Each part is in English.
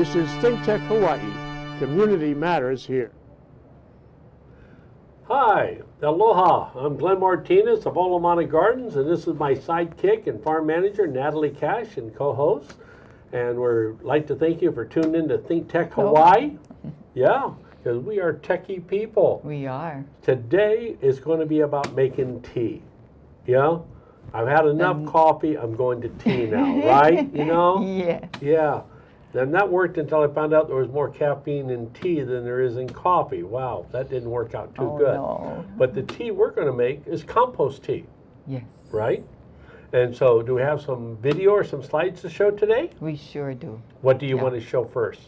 This is Think Tech Hawaii. Community matters here. Hi, aloha. I'm Glenn Martinez of Olomana Gardens, and this is my sidekick and farm manager, Natalie Cash, and co-host. And we'd like to thank you for tuning in to Think Tech Hawaii. Yeah, because we are techie people. We are. Today is going to be about making tea. Yeah, I've had enough Um, coffee. I'm going to tea now, right? You know? Yes. Yeah. Then that worked until I found out there was more caffeine in tea than there is in coffee. Wow, that didn't work out too oh, good. No. But the tea we're going to make is compost tea, Yes. right? And so, do we have some video or some slides to show today? We sure do. What do you Yeah. want to show first?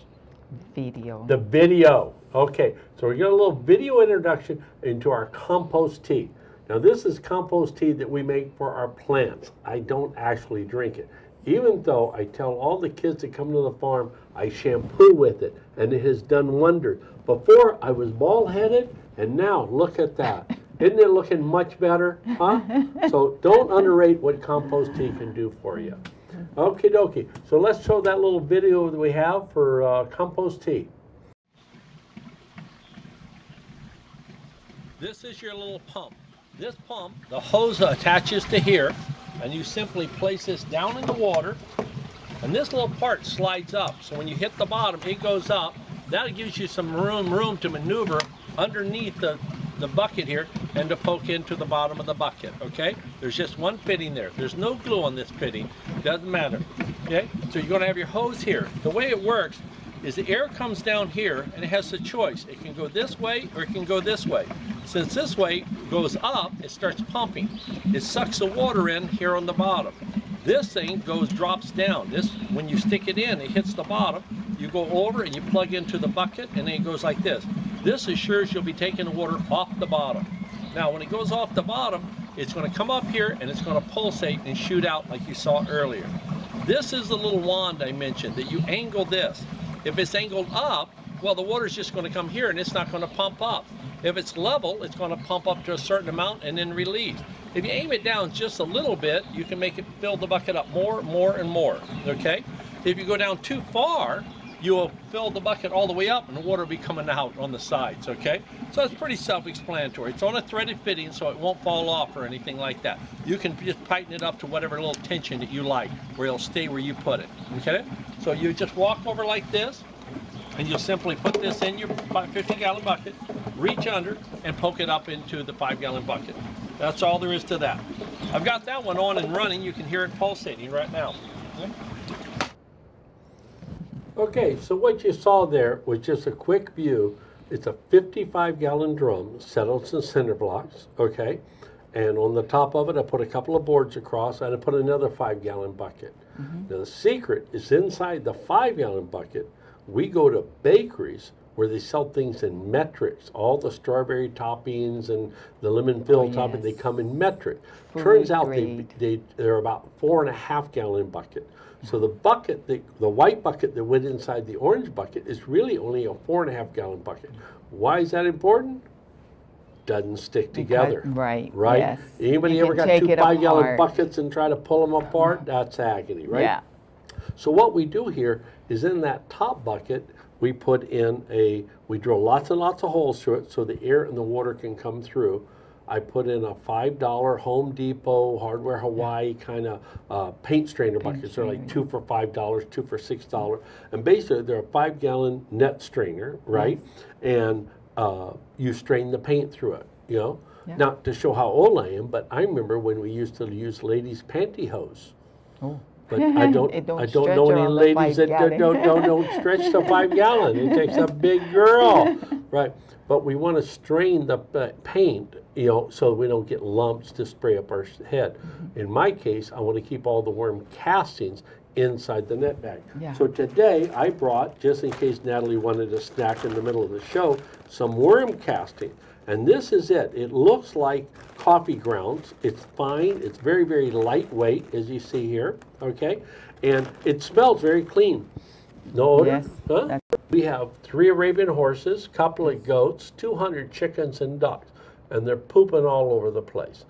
Video. The video. Okay, so we're got a little video introduction into our compost tea. Now, this is compost tea that we make for our plants. I don't actually drink it. Even though I tell all the kids that come to the farm, I shampoo with it, and it has done wonders. Before, I was bald headed, and now look at that. Isn't it looking much better? Huh? so don't underrate what compost tea can do for you. Okie dokie. So let's show that little video that we have for uh, compost tea. This is your little pump. This pump, the hose attaches to here, and you simply place this down in the water, and this little part slides up. So when you hit the bottom, it goes up. That gives you some room, room to maneuver underneath the, the bucket here and to poke into the bottom of the bucket, okay? There's just one fitting there. There's no glue on this fitting. Doesn't matter, okay? So you're gonna have your hose here. The way it works is the air comes down here and it has a choice. It can go this way or it can go this way. Since this way goes up, it starts pumping. It sucks the water in here on the bottom. This thing goes drops down. This when you stick it in, it hits the bottom. You go over and you plug into the bucket and then it goes like this. This assures you'll be taking the water off the bottom. Now when it goes off the bottom, it's going to come up here and it's going to pulsate and shoot out like you saw earlier. This is the little wand I mentioned that you angle this. If it's angled up, well, the water's just going to come here and it's not going to pump up. If it's level, it's going to pump up to a certain amount and then release. If you aim it down just a little bit, you can make it fill the bucket up more, more, and more, okay? If you go down too far, you will fill the bucket all the way up and the water will be coming out on the sides, okay? So it's pretty self-explanatory. It's on a threaded fitting so it won't fall off or anything like that. You can just tighten it up to whatever little tension that you like, where it'll stay where you put it, okay? So you just walk over like this, and you'll simply put this in your 50 gallon bucket, reach under, and poke it up into the five gallon bucket. That's all there is to that. I've got that one on and running. You can hear it pulsating right now. Okay, so what you saw there was just a quick view. It's a 55 gallon drum set on some cinder blocks, okay? And on the top of it, I put a couple of boards across and I put another five gallon bucket. Mm-hmm. Now, the secret is inside the five gallon bucket. We go to bakeries where they sell things in metrics. All the strawberry toppings and the lemon fill Oh, topping, they come in metric. Food Turns out they, grade. they, they're about four and a half gallon bucket. So the bucket, the, the white bucket that went inside the orange bucket is really only a four and a half gallon bucket. Why is that important? Doesn't stick together. right, Right? yes. Anybody You ever got two five gallon buckets and try to pull them apart? That's agony, right? Yeah. So what we do here is in that top bucket, we put in a, we drill lots and lots of holes through it so the air and the water can come through. I put in a five dollar Home Depot, Hardware Hawaii kind of uh, paint strainer buckets. They're like strainer. two for five dollars, two for six dollars, and basically they're a five gallon net strainer, right? And uh, you strain the paint through it, you know. Yeah. Not to show how old I am, but I remember when we used to use ladies' pantyhose. Oh. But I don't, It don't I don't stretch know any the ladies five that don't, gallon. don't, don't stretch to five gallon. It takes a big girl, right? But we want to strain the uh, paint, you know, so we don't get lumps to spray up our head. Mm-hmm. In my case, I want to keep all the worm castings inside the net bag. Yeah. So today I brought, just in case Natalie wanted a snack in the middle of the show, some worm casting. And this is it. It looks like coffee grounds. It's fine. It's very, very lightweight, as you see here. Okay, and it smells very clean. No odor. Yes, Huh? We have three Arabian horses, couple of goats, 200 chickens and ducks, and they're pooping all over the place.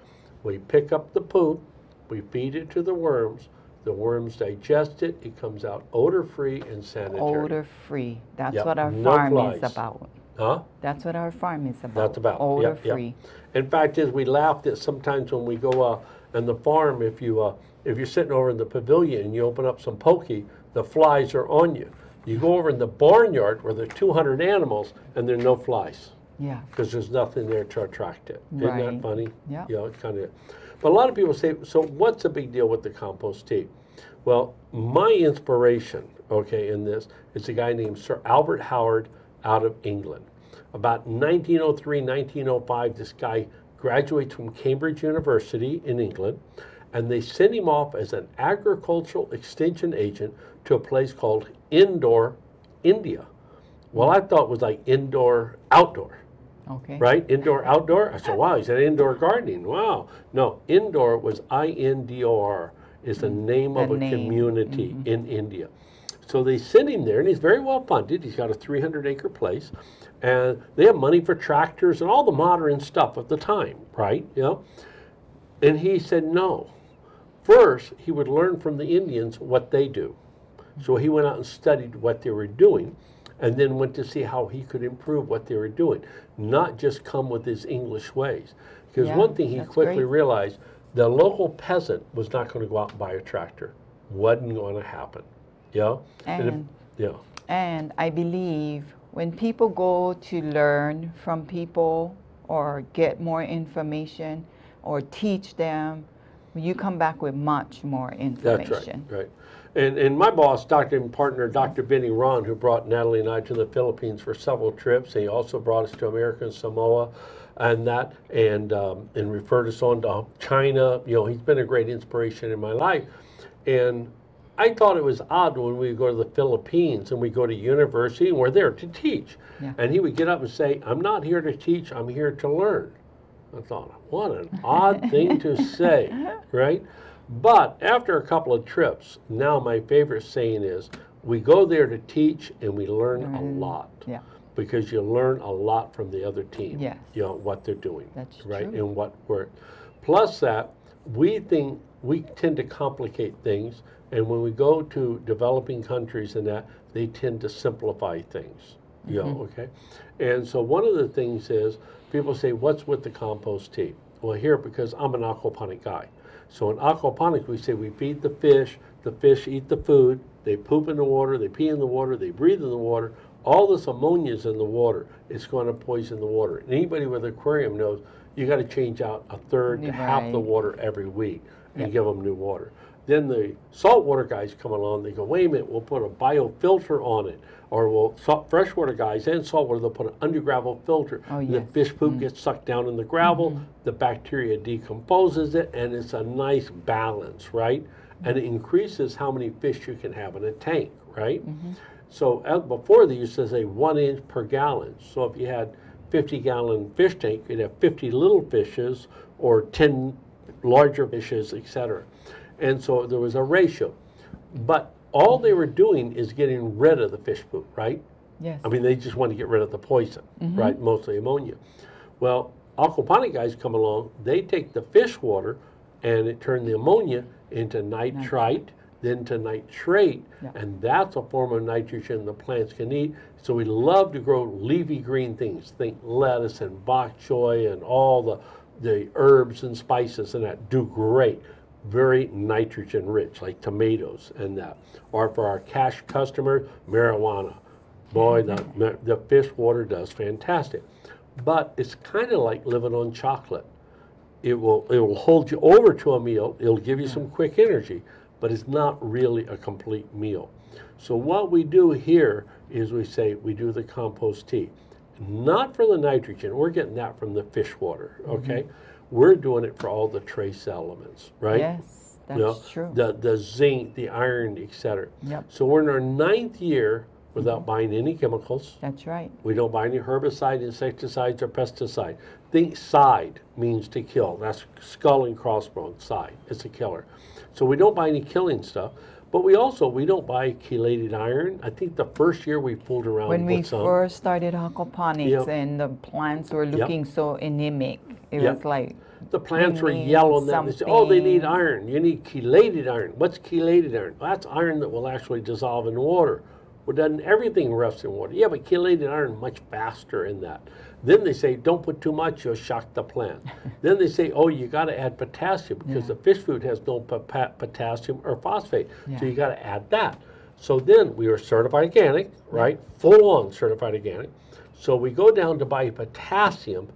We pick up the poop, we feed it to the worms, The worms digest it. It comes out odor-free and sanitary. Odor free. That's Yep, what our no farm flies. is about. Huh? That's what our farm is about. That's about. odor Yep, yep. free. In fact, is we laugh that sometimes when we go uh, on the farm, if you uh, if you're sitting over in the pavilion and you open up some poke, the flies are on you. You go over in the barnyard where there's 200 animals and there are no flies Yeah. because there's nothing there to attract it. Isn't that funny? Yeah. You know, it's kind of. But a lot of people say, so what's the big deal with the compost tea? Well, my inspiration, okay, in this is a guy named Sir Albert Howard out of England. About 1903, 1905, this guy graduates from Cambridge University in England, and they send him off as an agricultural extension agent to a place called Indore, India. Well, I thought it was like indoor, outdoor Okay. right? Indoor, outdoor. I said, wow, he said indoor gardening. Wow. No, indoor was I N D O R, is the mm-hmm. name of a name. community mm-hmm. in India. So they send him there, and he's very well funded. He's got a 300 acre place, and they have money for tractors and all the modern stuff of the time, right? You know? And he said, no. First, he would learn from the Indians what they do. So he went out and studied what they were doing and then went to see how he could improve what they were doing, not just come with his English ways. Because Yeah, one thing he quickly great. realized the local peasant was not going to go out and buy a tractor. Wasn't going to happen. If- And yeah. And I believe when people go to learn from people or get more information or teach them, you come back with much more information. That's right, right. And, and my boss, Dr. and partner, Dr. Benny Ron, who brought Natalie and I to the Philippines for several trips, he also brought us to American Samoa and that, and, um, and referred us on to China. You know, he's been a great inspiration in my life. And I thought it was odd when we go to the Philippines and we go to university and we're there to teach. Yeah. And he would get up and say, I'm not here to teach, I'm here to learn. I thought, what an odd thing to say, right? But after a couple of trips, now my favorite saying is, we go there to teach and we learn a lot. Yeah. Because you learn a lot from the other team. Yes. You know, what they're doing. That's right? true. And what worked. Plus that, we think, we tend to complicate things. And when we go to developing countries and that, they tend to simplify things. You know, mm-hmm. okay? And so one of the things is, people say, what's with the compost tea? Well, here, because I'm an aquaponic guy. So in aquaponics, we say we feed the fish, the fish eat the food, they poop in the water, they pee in the water, they breathe in the water. All this ammonia is in the water. It's going to poison the water. And anybody with an aquarium knows you got to change out a third to half the water every week and give them new water. Then the saltwater guys come along. They go, wait a minute, we'll put a biofilter on it, or we'll salt, freshwater guys and saltwater. They'll put an undergravel filter. Oh, The fish poop mm. gets sucked down in the gravel. Mm-hmm. The bacteria decomposes it, and it's a nice balance, right? And it increases how many fish you can have in a tank, right? Mm-hmm. So uh, before they used to say one inch per gallon. So if you had 50 gallon fish tank, you'd have 50 little fishes or 10 larger fishes, etc. And so there was a ratio. But all they were doing is getting rid of the fish poop, right? Yes. I mean, they just want to get rid of the poison, mm-hmm. right? Mostly ammonia. Well, aquaponic guys come along, they take the fish water and it turned the ammonia into nitrite, then to nitrate, Yeah. and that's a form of nitrogen the plants can eat. So we love to grow leafy green things. Think lettuce and bok choy and all the the herbs and spices and that do great. Very nitrogen rich, like tomatoes and that. Or for our cash customer, marijuana. Boy, the, mm-hmm. the fish water does fantastic. But it's kind of like living on chocolate. It will, it will hold you over to a meal, it'll give you some quick energy, but it's not really a complete meal. So what we do here is we say we do the compost tea. Not for the nitrogen, we're getting that from the fish water, okay? Mm-hmm. We're doing it for all the trace elements, right? Yes, that's You know, true. The, the zinc, the iron, etc. Yep. So we're in our ninth year without mm-hmm. buying any chemicals. That's right. We don't buy any herbicide, insecticides, or pesticide. Think side means to kill. That's skull and crossbones, side. It's a killer. So we don't buy any killing stuff. But we also, we don't buy chelated iron. I think the first year we fooled around When we some. first started aquaponics Yep. and the plants were looking so anemic, it Yep. was like the plants were yelling that they said, "Oh, they need iron. You need chelated iron. What's chelated iron? Well, that's iron that will actually dissolve in water. Well, doesn't everything rust in water? Yeah, but chelated iron much faster in that. Then they say, don't put too much, you'll shock the plant. then they say, oh, you got to add potassium because Yeah. the fish food has no potassium or phosphate. Yeah. So you got to add that. So then we were certified organic, right? Full on certified organic. So we go down to buy potassium,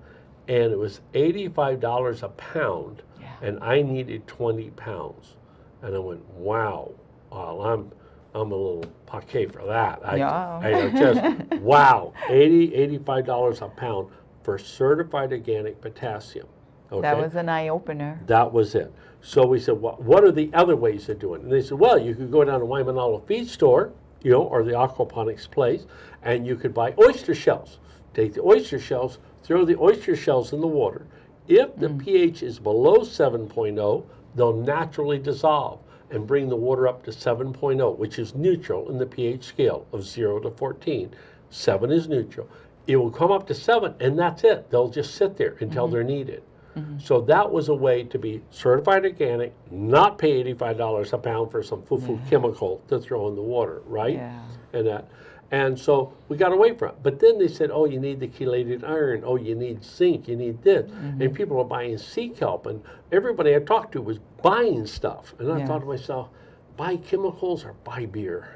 and it was $85 a pound, Yeah. and I needed 20 pounds. And I went, wow, well, I'm, I'm a little pake for that. I, Yeah. I just, wow, 80 $85 a pound for certified organic potassium. Okay? That was an eye opener. That was it. So we said, what, what are the other ways of doing it? And they said, well, you could go down to Waimanalo Feed Store, you know, or the aquaponics place, and you could buy oyster shells. Take the oyster shells, throw the oyster shells in the water. If the mm. pH is below 7.0, they'll naturally dissolve and bring the water up to 7.0, which is neutral in the pH scale of 0 to 14. 7 is neutral. It will come up to 7, and that's it. They'll just sit there until mm-hmm. they're needed. Mm-hmm. So that was a way to be certified organic, not pay $85 a pound for some foo-foo chemical to throw in the water, right? Yeah. And that. And so we got away from it. But then they said, oh, you need the chelated iron. Oh, you need zinc. You need this. And people are buying sea kelp. And everybody I talked to was buying stuff. And I Yeah. thought to myself, buy chemicals or buy beer?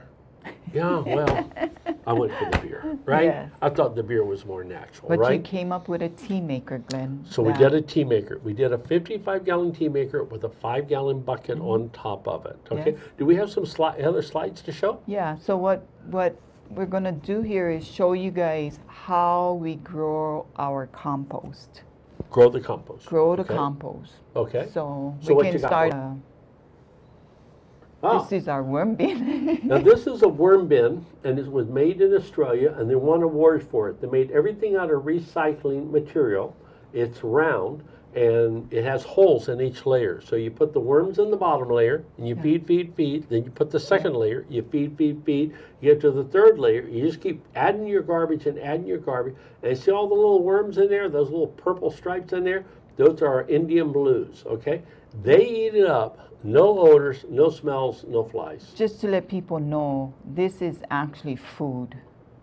Yeah, well, I went for the beer, right? Yes. I thought the beer was more natural, But right? you came up with a tea maker, Glenn. So we did a tea maker. We did a 55 gallon tea maker with a five gallon bucket on top of it. Okay. Mm-hmm. Yes. Do we have some sli- other slides to show? Yeah, so what, what we're gonna do here is show you guys how we grow our compost. Grow the compost. Grow the Okay. compost. Okay. So So we can start, uh, Ah, this is our worm bin. now this is a worm bin, and it was made in Australia, and they won awards for it. They made everything out of recycling material. It's round, and it has holes in each layer. So you put the worms in the bottom layer, and you feed, feed, feed. Then you put the second layer, you feed, feed, feed. You get to the third layer, you just keep adding your garbage and adding your garbage. And see all the little worms in there, those little purple stripes in there? Those are Indian blues, okay? They eat it up. No odors, no smells, no flies. Just to let people know, this is actually food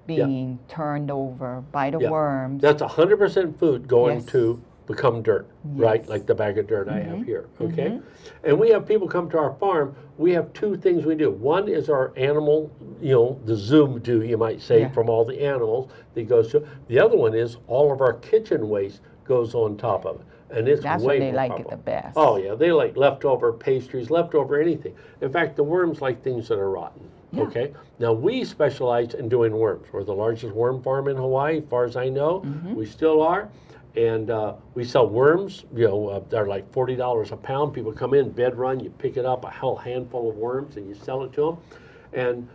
being turned over by the Yeah. worms. That's hundred percent food going Yes. to become dirt, right? Like the bag of dirt I have here, Mm-hmm. okay? And we have people come to our farm, we have two things we do. One is our animal, you know, the zoom do, you might say, Yeah. from all the animals that goes to. The other one is all of our kitchen waste goes on top of it. And it's That's way they like it the best. Oh yeah, they like leftover pastries, leftover anything. In fact, the worms like things that are rotten. Okay. Now we specialize in doing worms. We're the largest worm farm in Hawaii, as far as I know. Mm-hmm. We still are, and uh, we sell worms. You know, uh, they're like forty dollars a pound. People come in, bed run, you pick it up, a whole handful of worms, and you sell it to them. And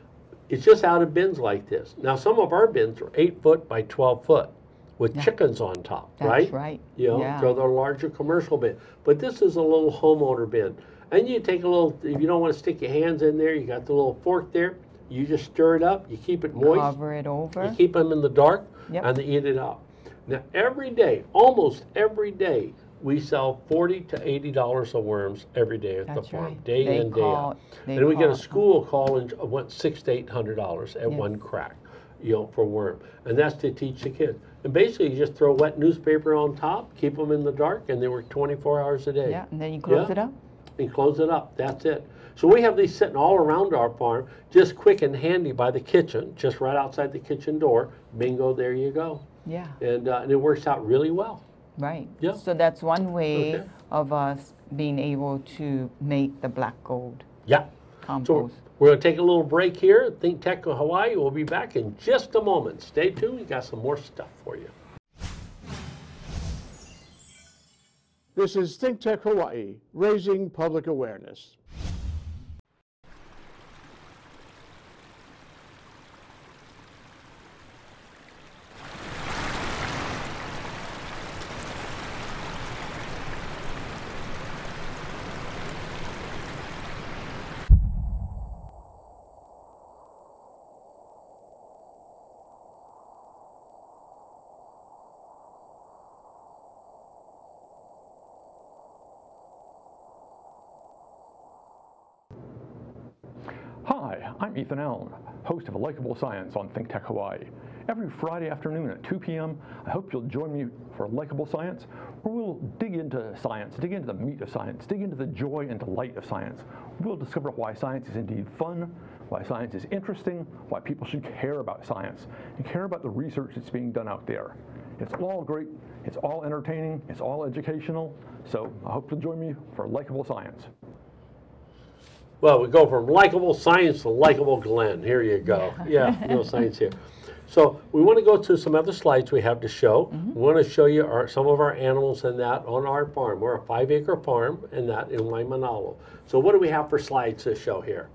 it's just out of bins like this. Now some of our bins are eight foot by twelve foot, with chickens on top, That's right? right. You know, Yeah. so they're larger commercial bin. But this is a little homeowner bin. And you take a little, if you don't want to stick your hands in there, you got the little fork there. You just stir it up, you keep it moist, Cover it over. you keep them in the dark, Yep. and they eat it up. Now, every day, almost every day, we sell 40 to $80 of worms every day at the farm, right. day They in, day call- out. they And we get a school call and uh, went six to eight hundred dollars at Yes. one crack, you know, for worm. And that's to teach the kids. And basically, you just throw wet newspaper on top, keep them in the dark, and they work 24 hours a day. Yeah, and then you close Yeah. it up. And close it up. That's it. So we have these sitting all around our farm, just quick and handy by the kitchen, just right outside the kitchen door. Bingo, there you go. Yeah, And, uh, and it works out really well. right. Yeah. So that's one way Okay. of us being able to make the black gold Yeah. So compost. we're going to take a little break here. Think Tech of Hawaii. We'll be back in just a moment. Stay tuned. We got some more stuff for you. This is Think Tech Hawaii, raising public awareness. I'm Ethan Allen, host of Likeable Science on Think Tech Hawaii. Every Friday afternoon at 2 p.m., I hope you'll join me for Likeable Science, where we'll dig into science, dig into the meat of science, dig into the joy and delight of science. We'll discover why science is indeed fun, why science is interesting, why people should care about science, and care about the research that's being done out there. It's all great, it's all entertaining, it's all educational, so I hope you'll join me for Likeable Science. Well, we go from likable science to likable Glenn. Here you go. Yeah, no science here. So we want to go to some other slides we have to show. Mm-hmm. We want to show you our, some of our animals and that on our farm. We're a five acre farm and that in Waimanalo. So what do we have for slides to show here?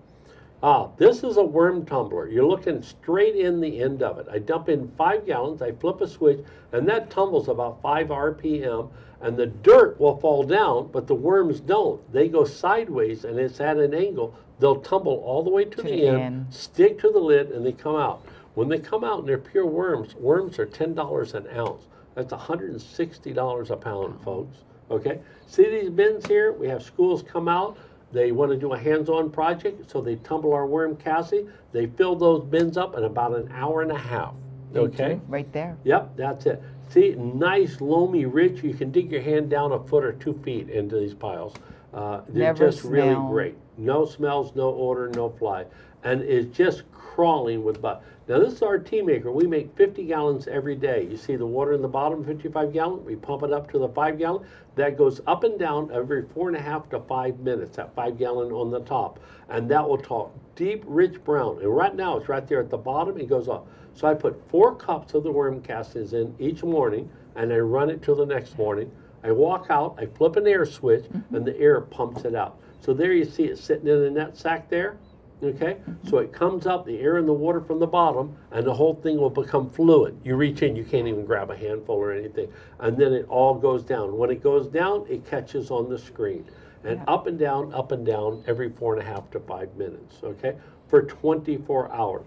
Ah, this is a worm tumbler. You're looking straight in the end of it. I dump in five gallons, I flip a switch, and that tumbles about five RPM, and the dirt will fall down, but the worms don't. They go sideways, and it's at an angle. They'll tumble all the way to, To the the end, end. stick to the lid, and they come out. When they come out and they're pure worms, worms are $10 an ounce. That's $160 a pound, folks. Okay? See these bins here? We have schools come out. They want to do a hands-on project, so they tumble our worm cassie. They fill those bins up in about an hour and a half. Okay? Right there. Yep, that's it. See, nice, loamy, rich. You can dig your hand down a foot or two feet into these piles. Uh, they're Never just really great. No smells, no odor, no fly, and it's just crawling with bud. Now this is our tea maker. We make 50 gallons every day. You see the water in the bottom, 55 gallon. We pump it up to the five gallon. That goes up and down every four and a half to five minutes. That five gallon on the top, and that will talk deep, rich brown. And right now it's right there at the bottom. It goes up. So I put four cups of the worm castings in each morning, and I run it till the next morning. I walk out, I flip an air switch, mm-hmm. and the air pumps it out. So there you see it sitting in the net sack there. Okay, so it comes up, the air and the water from the bottom, and the whole thing will become fluid. You reach in, you can't even grab a handful or anything, and then it all goes down. When it goes down, it catches on the screen, and Yeah. up and down, up and down every four and a half to five minutes. Okay, for 24 hours.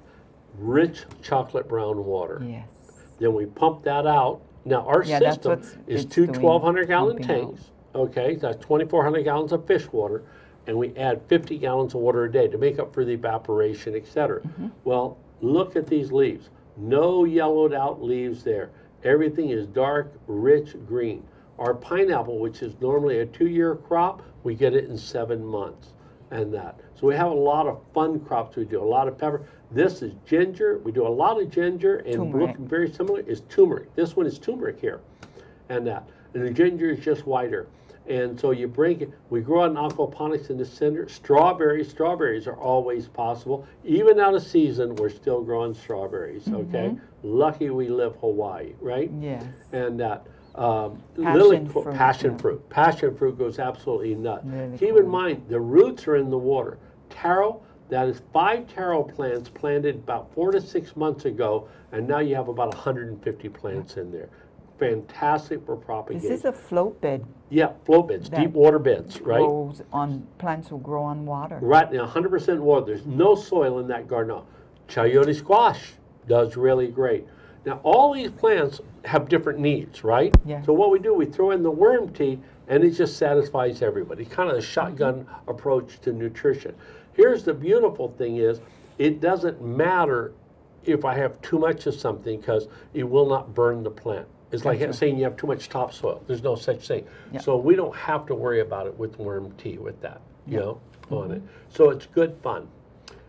Rich chocolate brown water. Yes. Then we pump that out. Now, our Yeah, system is two 1,200 gallon pumping out. tanks. Okay, that's 2,400 gallons of fish water, and we add 50 gallons of water a day to make up for the evaporation, et cetera. Mm-hmm. Well, look at these leaves. No yellowed out leaves there. Everything is dark, rich green. Our pineapple, which is normally a two year crop, we get it in seven months and that. So we have a lot of fun crops we do, a lot of pepper. This is ginger. We do a lot of ginger and Turmeric. looking very similar is turmeric. This one is turmeric here and that. And the ginger is just whiter. And so you bring it. We grow it in aquaponics in the center. Strawberries, strawberries are always possible. Even out of season, we're still growing strawberries, okay? Lucky we live Hawaii, right? Yes. And that. Um, Passion lily, fruit, passion yeah. fruit. Passion fruit goes absolutely nuts. Really Keep in mind, the roots are in the water. Taro, that is five taro plants planted about four to six months ago, and now you have about 150 plants in there. Fantastic for propagating. This is a float bed. yeah, float beds, deep water beds, right? Grows on plants will grow on water. Right now, 100% water. There's no soil in that garden. Chayote squash does really great. Now, all these plants have different needs, right? Yes. So what we do, we throw in the worm tea, and it just satisfies everybody. Kind of a shotgun approach to nutrition. Here's the beautiful thing is, it doesn't matter if I have too much of something because it will not burn the plant. It's like saying you have too much topsoil. There's no such thing. Yeah. So we don't have to worry about it with worm tea with that, you know, on it. So it's good fun.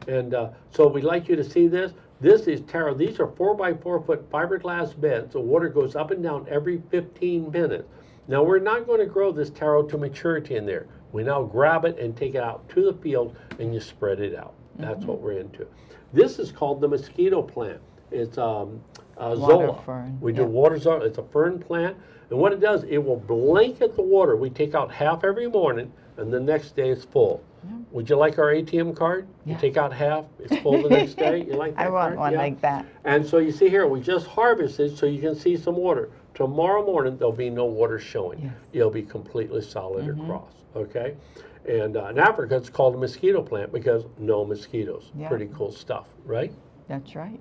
And uh, so we'd like you to see this. This is taro. These are four by four foot fiberglass beds. The water goes up and down every 15 minutes. Now we're not going to grow this taro to maturity in there. We now grab it and take it out to the field and you spread it out. That's what we're into. This is called the mosquito plant. It's um, uh, Water Azolla. fern, We do yeah. water azolla. It's a fern plant. And what it does, it will blanket the water. We take out half every morning and the next day it's full. Would you like our ATM card? You take out half, it's full the next day. You like that I want card? one Yeah. like that. And so you see here, we just harvested so you can see some water. Tomorrow morning, there'll be no water showing. Yes. It'll be completely solid across, okay? And uh, in Africa, it's called a mosquito plant because no mosquitoes. Yeah. Pretty cool stuff, right? That's right.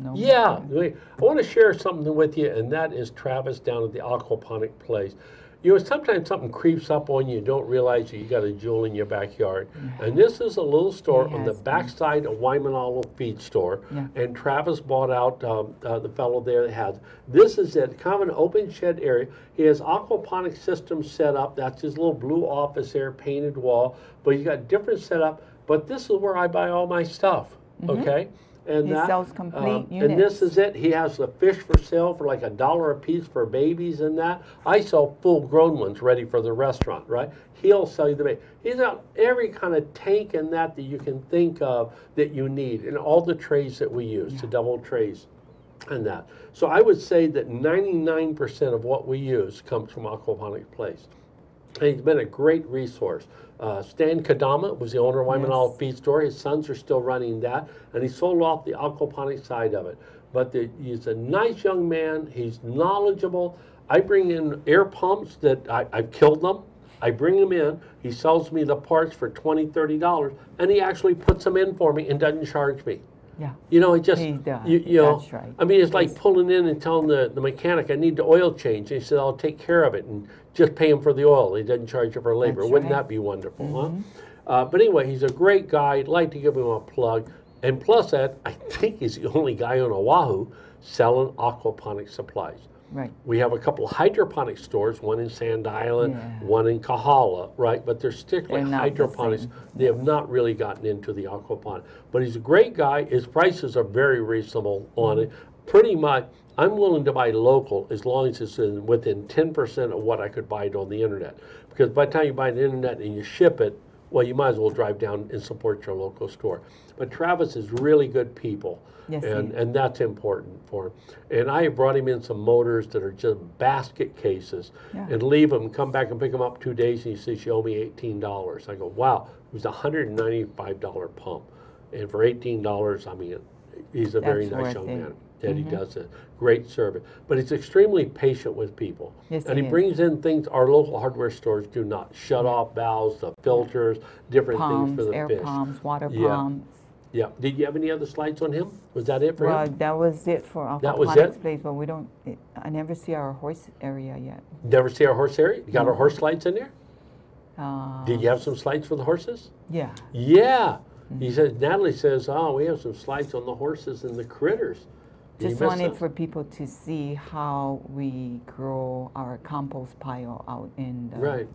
No Yeah, I want to share something with you, and that is Travis down at the aquaponic place. You know, sometimes something creeps up on you, you don't realize that you got a jewel in your backyard. And this is a little store on the backside of Waimanalo Feed Store. Yeah. And Travis bought out, um, uh, the fellow there that has, this is it, kind of an open shed area. He has aquaponic systems set up, that's his little blue office there, painted wall, but he's got different setup. But this is where I buy all my stuff, okay? And. He that, sells complete um, And this is it, he has the fish for sale for like a dollar a piece for babies and that. I sell full-grown ones ready for the restaurant, right? He'll sell you the bait. He's got every kind of tank and that that you can think of that you need, and all the trays that we use, the double trays and that. So I would say that ninety-nine percent of what we use comes from Aquaponics Place. And he's been a great resource. Uh, Stan Kadama was the owner of Wyman Yes. Feed Store. His sons are still running that, and he sold off the aquaponic side of it. But the, he's a nice young man. He's knowledgeable. I bring in air pumps that I, I've killed them. I bring them in. He sells me the parts for $20, $30, and he actually puts them in for me and doesn't charge me. Yeah. You know, it just, He you, you know, right. I mean, it's like pulling in and telling the, the mechanic, I need the oil change. And he said, I'll take care of it and just pay him for the oil. He doesn't charge you for labor. That's Wouldn't right. Mm-hmm. that be wonderful, huh? Uh, but anyway, he's a great guy. I'd like to give him a plug. And plus that, I think he's the only guy on Oahu selling aquaponic supplies. Right. We have a couple of hydroponic stores, one in Sand Island, Yeah. one in Kahala, right? But they're strictly They're not the hydroponics. They have not really gotten into the aquaponic. But he's a great guy. His prices are very reasonable on it. Mm-hmm. Pretty much, I'm willing to buy local as long as it's in, within 10% of what I could buy it on the internet. Because by the time you buy it on the internet and you ship it, well, you might as well drive down and support your local store. But Travis is really good people. Yes, and, and that's important for him. And I have brought him in some motors that are just basket cases Yeah. and leave them, come back and pick them up two days, and he says, you owe me $18. I go, wow, it was a $195 pump. And for $18, I mean, he's a very nice young it. Man. That he does a great service. But he's extremely patient with people. Yes, and he he brings in things our local hardware stores do not. Shut off valves, the filters, different Palms, things for the air fish. palms, water Yeah. palms. Yeah. Did you have any other slides on him? Was that it for Well, him? that was it for That was aquaponics it? place, but we don't, it- I never see our horse area yet. Never see our horse area? You got our horse slides in there? Uh, Did you have some slides for the horses? Yeah, Yeah. Mm-hmm. He says, Natalie says, oh, we have some slides on the horses and the critters. Just miss wanted for people to see how we grow our compost pile out in the Right.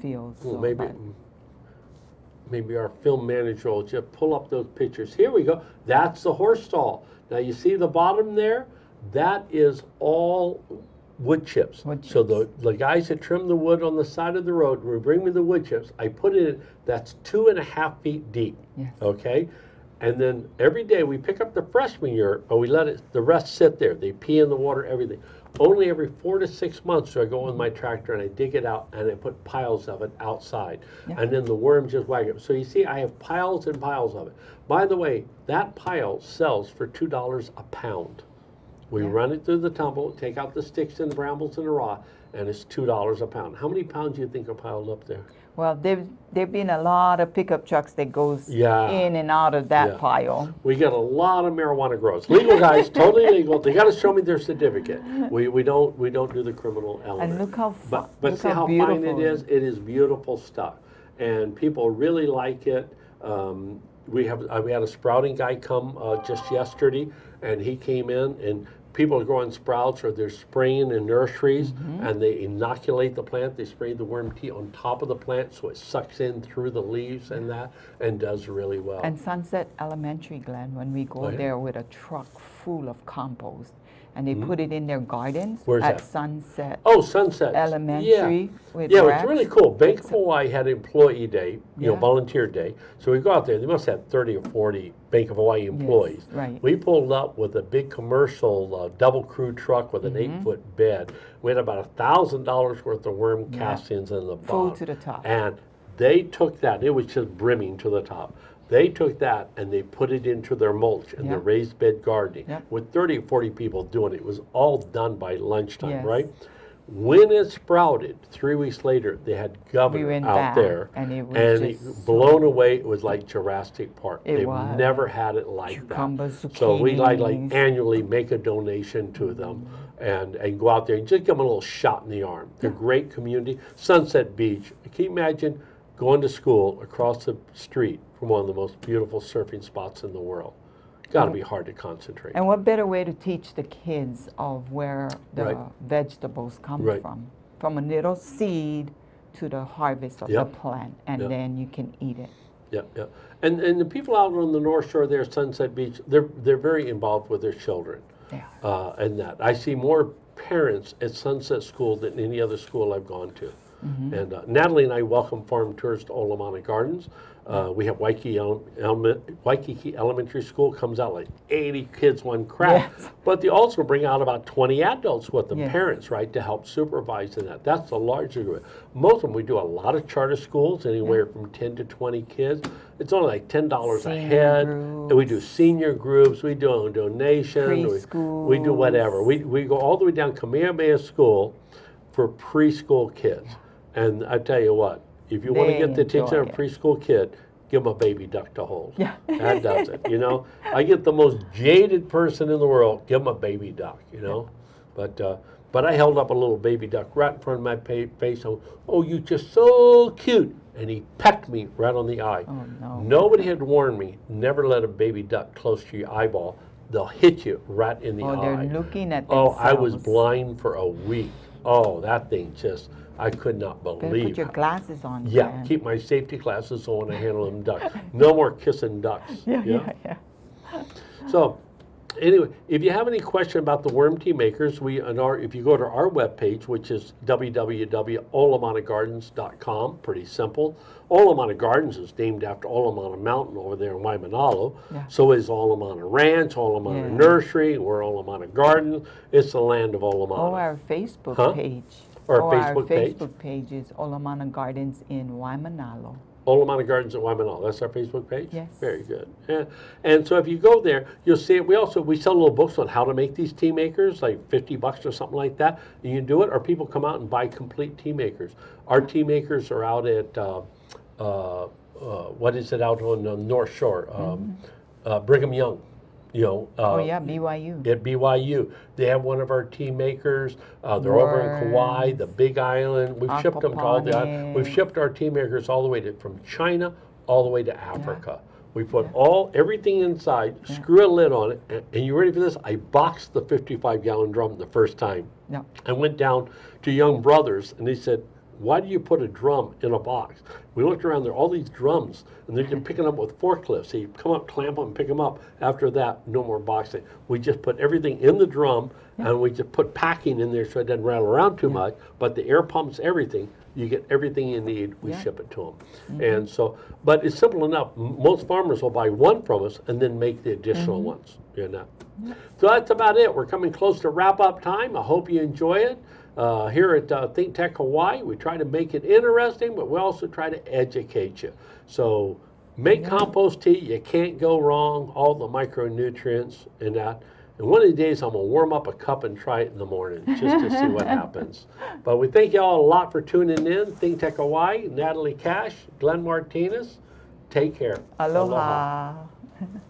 fields. Well, so, maybe, maybe our film manager will just pull up those pictures. Here we go. That's the horse stall. Now you see the bottom there? That is all wood chips. Wood chips. So the, the guys that trim the wood on the side of the road, will bring me the wood chips. I put it in, that's two and a half feet deep. Yes. Okay? And then every day we pick up the fresh manure, but we let it, the rest sit there. They pee in the water, everything. Only every four to six months do I go with my tractor and I dig it out and I put piles of it outside. Yeah. And then the worms just wag it. So you see, I have piles and piles of it. By the way, that pile sells for two dollars a pound. We Yeah. run it through the tumble, take out the sticks and brambles and the raw, and it's two dollars a pound. How many pounds do you think are piled up there? Well, there, there've been a lot of pickup trucks that goes Yeah. in and out of that Yeah. pile. We get a lot of marijuana growers. Legal guys, totally legal. They got to show me their certificate. We, we don't we don't do the criminal element. And look how But but look see how how, fine it is. It is beautiful stuff, and people really like it. Um, we have uh, we had a sprouting guy come uh, just yesterday, and he came in and. People are growing sprouts or they're spraying in nurseries Mm-hmm. and they inoculate the plant. They spray the worm tea on top of the plant so it sucks in through the leaves and that and does really well. And Sunset Elementary, Glenn, when we go Oh, yeah? there with a truck full of compost, and they put it in their gardens. Where's at that? Sunset Oh, Sunset. Elementary with Yeah, it's really cool. Bank of Hawaii had employee day, you know, volunteer day. So we go out there, they must have 30 or 40 Bank of Hawaii employees. right. We pulled up with a big commercial uh, double crew truck with an Mm-hmm. eight foot bed. We had about a thousand dollars worth of worm castings in the Full bottom. to the top. And they took that, it was just brimming to the top. They took that and they put it into their mulch and their raised bed gardening Yep. with 30 or 40 people doing it. It was all done by lunchtime, Yes. right? When it sprouted, three weeks later, they had governor went out there, and it was and just it- blown away. It was like Jurassic Park. It They've was. never had it like Cucumbers, that. So we like like annually make a donation to them, and, and go out there and just give them a little shot in the arm. They're great community. Sunset Beach. Can you imagine going to school across the street from one of the most beautiful surfing spots in the world? Got to be hard to concentrate. And what better way to teach the kids of where the Right. vegetables come Right. from? From a little seed to the harvest of Yep. the plant, and Yep. then you can eat it. Yeah, yeah. And and the people out on the North Shore there, Sunset Beach, they're they're very involved with their children. Yeah. Uh, and that I see more parents at Sunset School than any other school I've gone to. And uh, Natalie and I welcome farm tours to Olomana Gardens. Uh, we have Waikiki, Ele- Waikiki Elementary School comes out like 80 kids one crack, Yes. but they also bring out about 20 adults with them, Yes. parents, right, to help supervise in that. That's the larger group. Most of them, we do a lot of charter schools, anywhere from 10 to 20 kids. It's only like $10 a Senior head. And we do senior groups, we do donations, we, we do whatever. We, we go all the way down Kamehameha School for preschool kids. And I tell you what, if you want to get the attention of a preschool kid, give them a baby duck to hold. Yeah. That does it, you know? I get the most jaded person in the world, give them a baby duck, you know? But, uh, but I held up a little baby duck right in front of my face. Oh, oh, you're just so cute. And he pecked me right on the eye. Oh, no. Nobody had warned me, never let a baby duck close to your eyeball. They'll hit you right in the Oh, eye. they're looking at Oh, I was blind for a week. Oh, that thing just, I could not Better believe. put your glasses on. yeah, keep my safety glasses on when I handle them ducks. No more kissing ducks. Yeah, yeah, yeah. So, anyway, if you have any question about the worm tea makers, we on our if you go to our webpage, which is www.olomanagardens.com, pretty simple. Olomana Gardens is named after Olomana Mountain over there in Waimanalo. Yeah. So is Olomana Ranch, Olomana Yeah. Nursery, we're Olomana Gardens. It's the land of Olomana. Oh, our Facebook Huh? page. Our oh, Facebook our page? Facebook page is Olomana Gardens in Waimanalo. Olomana Gardens at Waimanalo. That's our Facebook page? Yes. Very good. Yeah. And so if you go there, you'll see it. We also, we sell little books on how to make these tea makers, like 50 bucks or something like that. And you can do it, or people come out and buy complete tea makers. Our tea makers are out at, uh, uh, uh, what is it out on the North Shore? Um, uh, Brigham Young, you know. Mm-hmm. oh uh, yeah, BYU. at BYU. They have one of our tea makers. Uh, they're over in Kauai, the Big Island. We've shipped them to all the. We've shipped our tea makers all the way to from China all the way to Africa. We put all everything inside, screw a lid on it, and, and you ready for this? I boxed the 55 gallon drum the first time. Yeah. I went down to Young Brothers and they said, Why do you put a drum in a box? We looked around, there all these drums, and they can pick picking up with forklifts. So you come up, clamp them, pick them up. After that, no more boxing. We just put everything in the drum and we just put packing in there so it doesn't rattle around too much. But the air pumps, everything, you get everything you need, we Yeah. ship it to them. Mm-hmm. And so, but it's simple enough. Most farmers will buy one from us and then make the additional mm-hmm. ones. You know. So that's about it. We're coming close to wrap up time. I hope you enjoy it. Uh, here at uh, Think Tech Hawaii, we try to make it interesting, but we also try to educate you. So make compost tea. You can't go wrong. All the micronutrients and that. And one of the days, I'm gonna warm up a cup and try it in the morning just to see what happens. But we thank you all a lot for tuning in. Think Tech Hawaii, Natalie Cash, Glenn Martinez. Take care. Aloha.